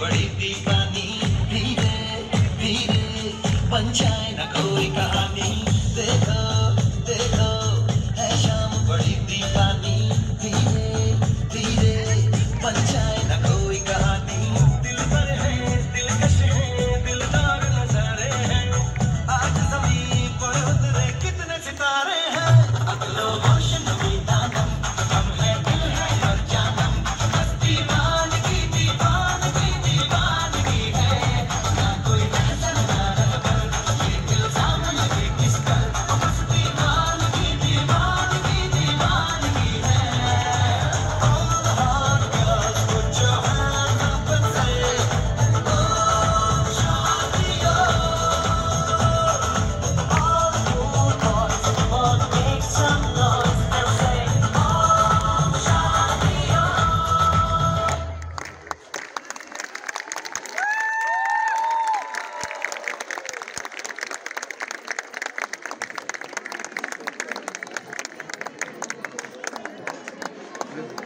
बड़ी दीवानी धीरे धीरे पंचायत कोई कहानी। देखो देखो। Gracias.